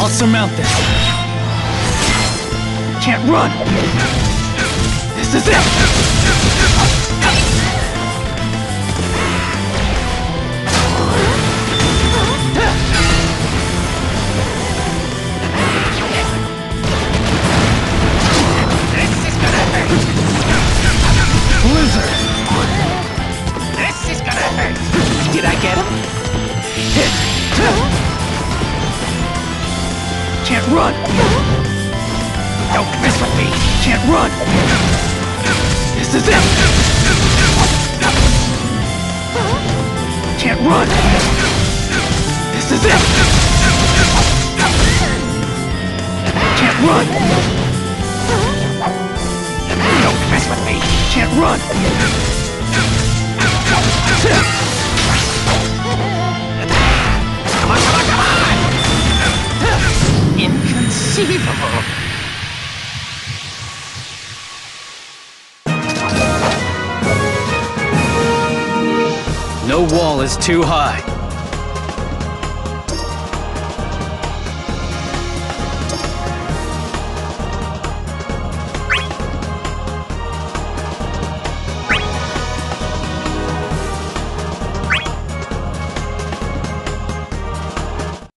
I'll surmount this. Can't run. This is it. Run. Don't mess with me! Can't run. This is it. Can't run. This is it. Can't run. Don't mess with me! Can't run. No wall is too high.